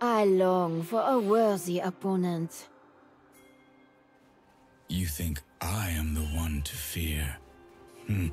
I long for a worthy opponent. You think I am the one to fear? Hmm.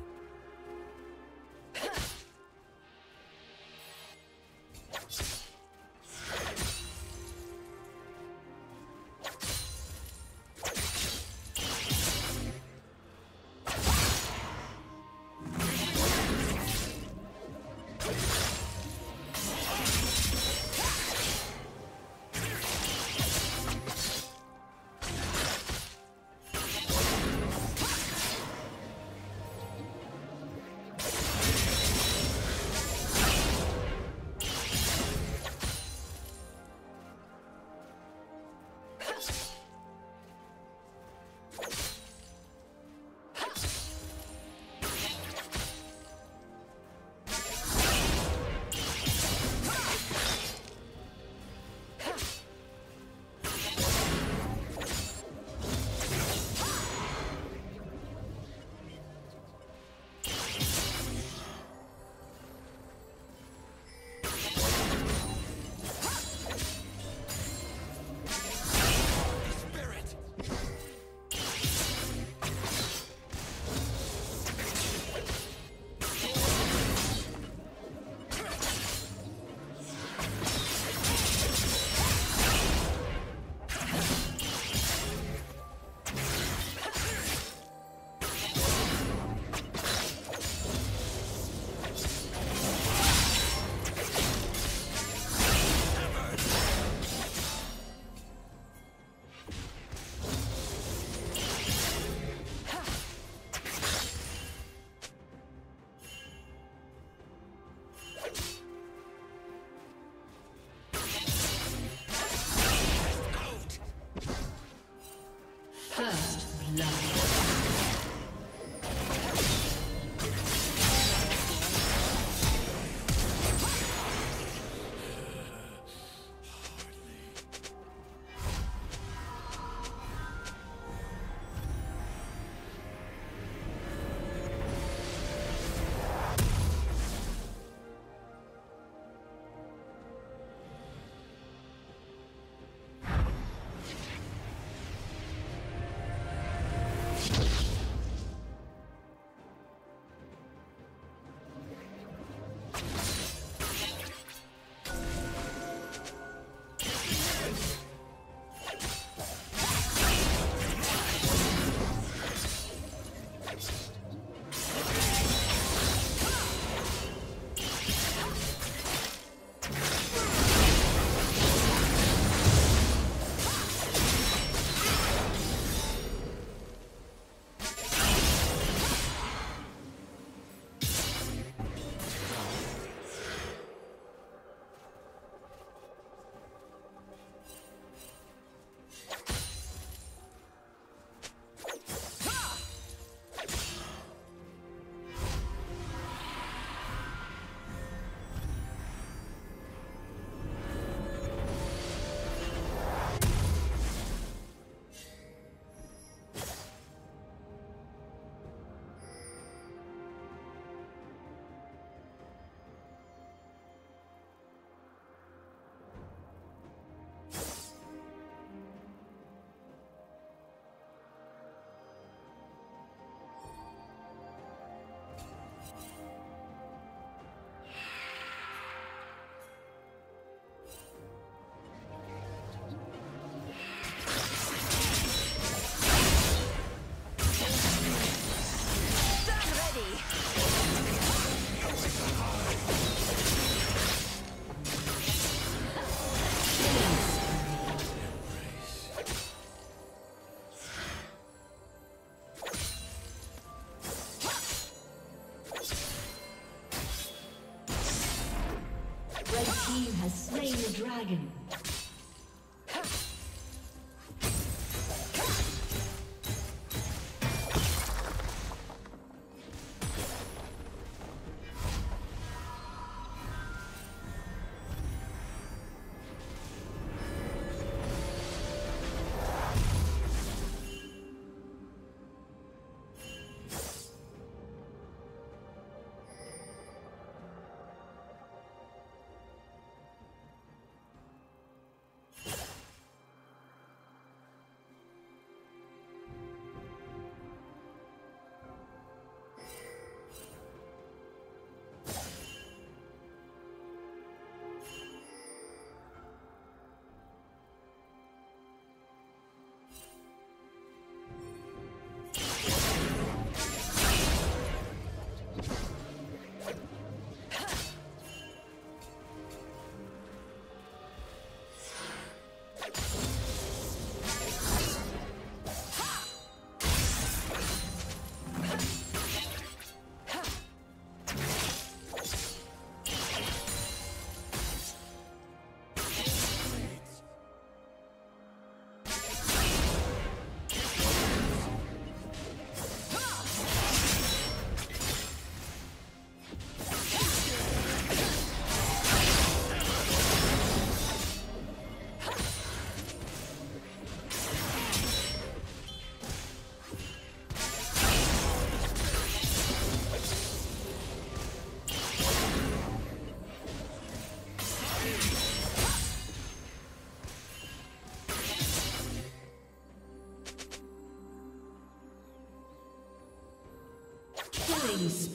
Dragon.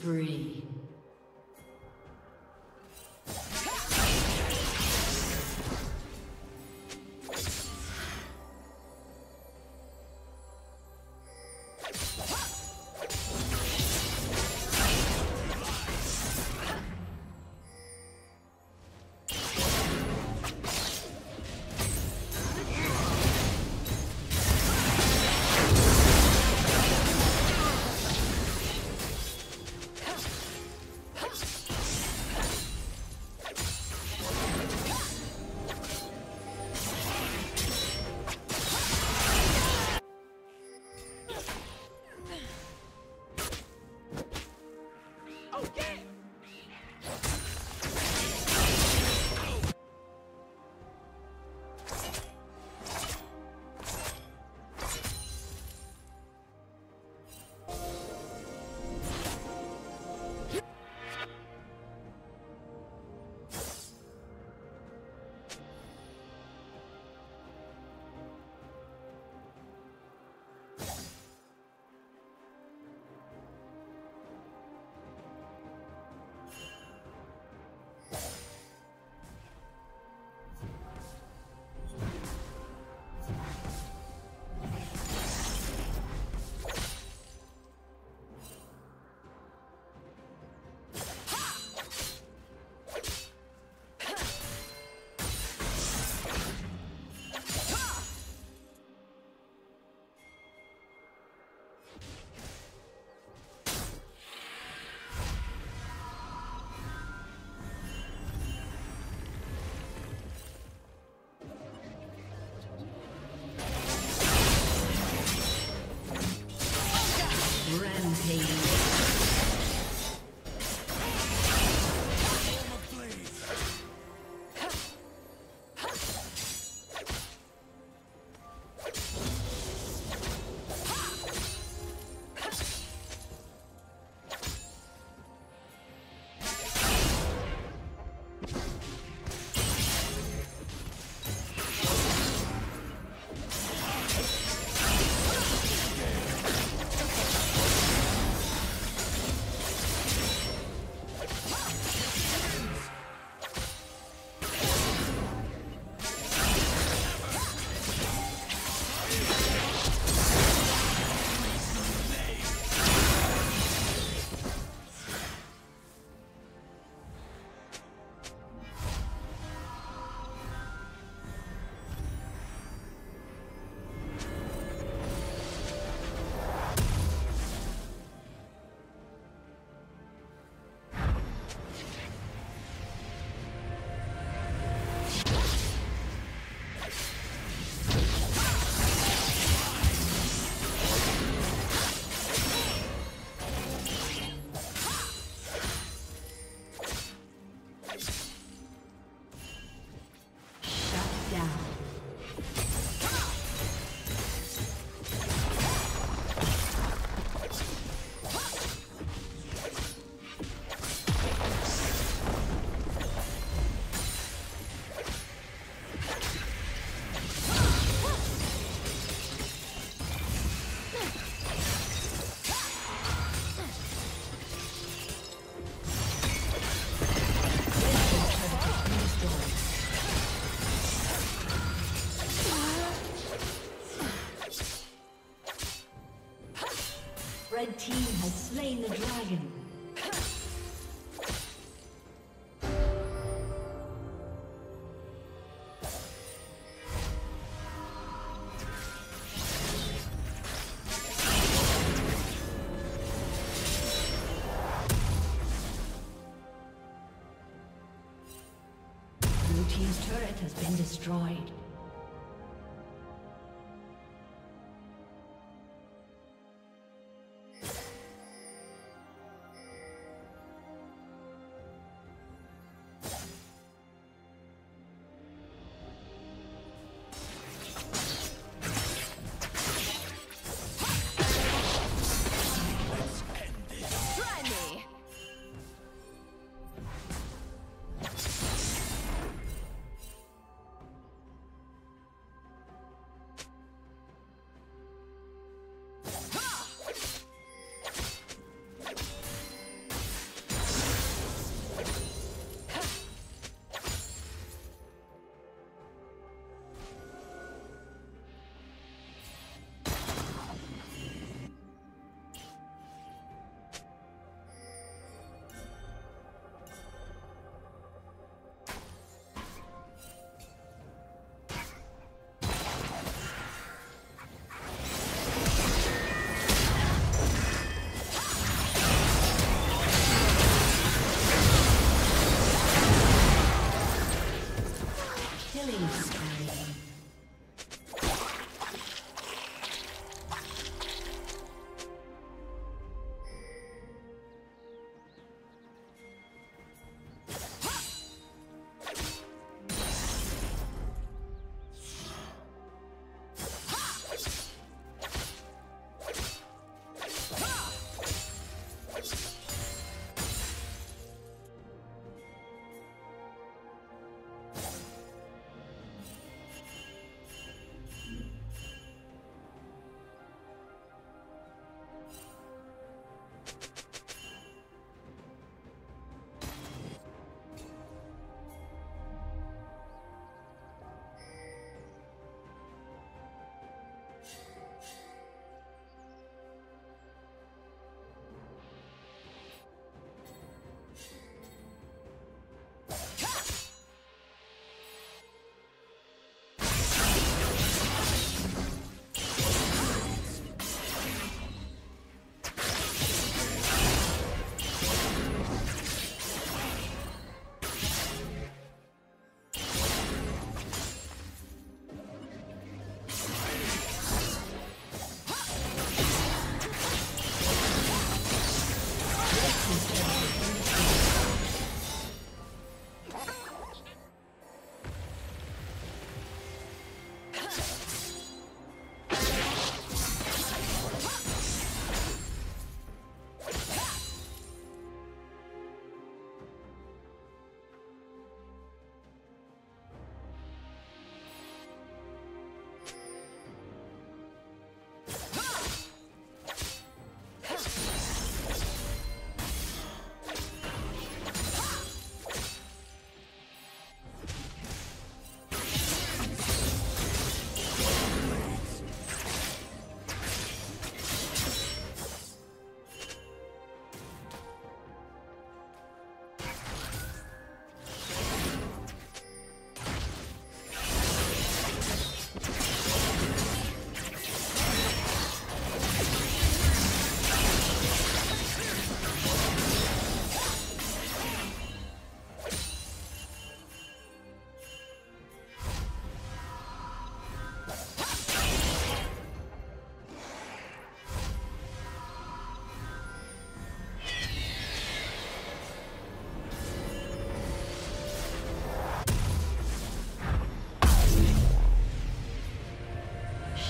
Spree. Destroyed.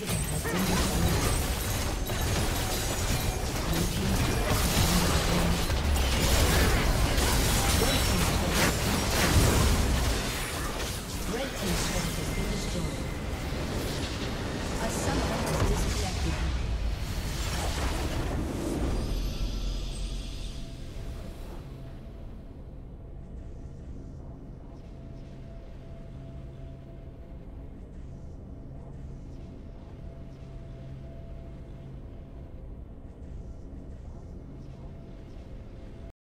Has been